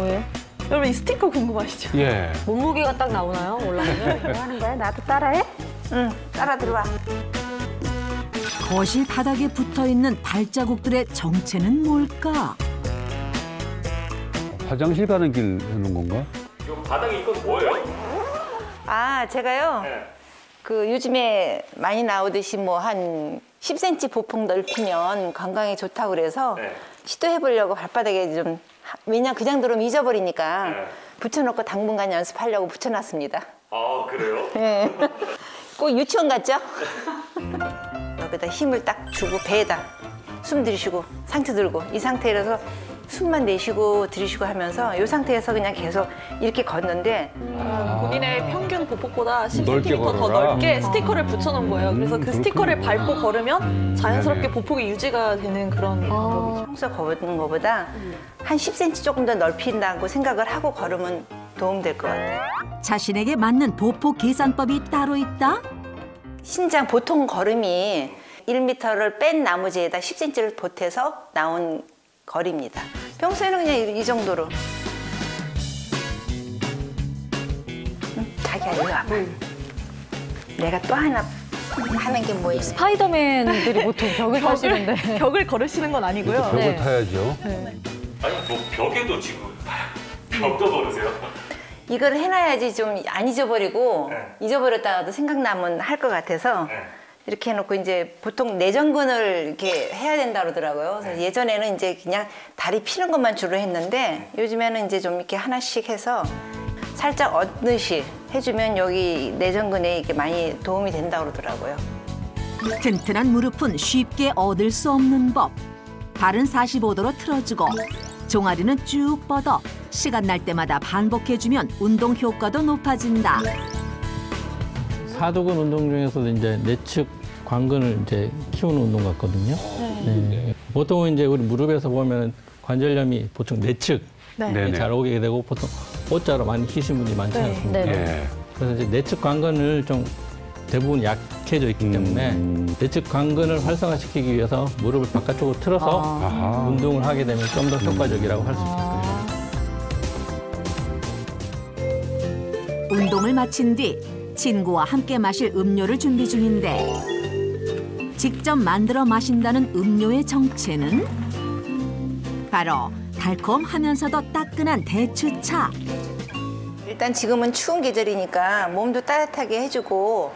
뭐예요? 여러분 이 스티커 궁금하시죠? 예. 몸무게가 딱 나오나요? 올라오면? 뭐 하는 거야? 나도 따라해? 응, 따라 들어와. 거실 바닥에 붙어 있는 발자국들의 정체는 뭘까? 화장실 가는 길 해놓은 건가? 요 바닥에 이건 뭐예요? 아, 제가요. 네. 그 요즘에 많이 나오듯이 뭐 한 10cm 보폭 넓히면 건강에 좋다고 그래서 네. 시도해 보려고 발바닥에 좀 하- 왜냐 그냥 들어오면 잊어버리니까 네. 붙여놓고 당분간 연습하려고 붙여놨습니다. 아 그래요? 예. 꼭 유치원 같죠? 여기다 힘을 딱 주고 배에다 숨 들이쉬고 상체 들고 이 상태라서 숨만 내쉬고 들이쉬고 하면서 이 상태에서 그냥 계속 이렇게 걷는데 본인의 평균 보폭보다 넓게 10cm 더. 넓게 스티커를 붙여놓은 거예요. 그래서 음, 그 그렇군요. 스티커를 밟고 걸으면 자연스럽게. 보폭이 유지가 되는 그런 방법이죠. 평소 걷는 것보다 한 10cm 조금 더 넓힌다고 생각을 하고 걸으면 도움될 것 같아요. 자신에게 맞는 보폭 계산법이 따로 있다? 신장 보통 걸음이 1m를 뺀 나머지에다 10cm를 보태서 나온 거리입니다. 평소에는 그냥 이, 이 정도로. 응, 자기야 이리 와봐. 내가 또 하나 하는 게뭐 있어? 스파이더맨들이 보통 벽을 타시는데. 벽을 걸으시는 건 아니고요. 벽을 네. 타야죠. 아니 뭐 벽에도 지금 벽도 걸으세요? 이걸 해놔야지 좀 안 잊어버리고 네. 잊어버렸다가도 생각나면 할 것 같아서 네. 이렇게 해놓고 이제 보통 내전근을 이렇게 해야 된다 그러더라고요. 그래서 예전에는 이제 그냥 다리 피는 것만 주로 했는데 요즘에는 이제 좀 이렇게 하나씩 해서 살짝 얻듯이 해주면 여기 내전근에 이게 많이 도움이 된다 그러더라고요. 튼튼한 무릎은 쉽게 얻을 수 없는 법. 발은 45도로 틀어주고 종아리는 쭉 뻗어 시간 날 때마다 반복해주면 운동 효과도 높아진다. 사두근 운동 중에서도 이제 내측 관근을 이제 키우는 운동 같거든요. 네. 보통은 이제 우리 무릎에서 보면 관절염이 보통 내측 네. 잘 오게 되고 보통 O자로 많이 키신 분이 많지 네. 않습니까? 네. 예. 그래서 이제 내측 관근을 좀 대부분 약해져 있기 때문에 음. 내측 관근을 활성화시키기 위해서 무릎을 바깥쪽으로 틀어서 아. 운동을 하게 되면 좀 더 효과적이라고 할 수 있습니다. 운동을 마친 뒤 친구와 함께 마실 음료를 준비 중인데 직접 만들어 마신다는 음료의 정체는 바로 달콤하면서도 따끈한 대추차. 일단 지금은 추운 계절이니까 몸도 따뜻하게 해주고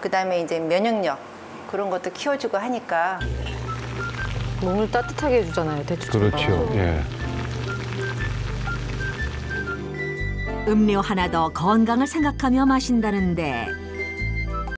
그다음에 이제 면역력 그런 것도 키워주고 하니까 몸을 따뜻하게 해주잖아요, 대추차가. 그렇죠. 예. 음료 하나 더 건강을 생각하며 마신다는데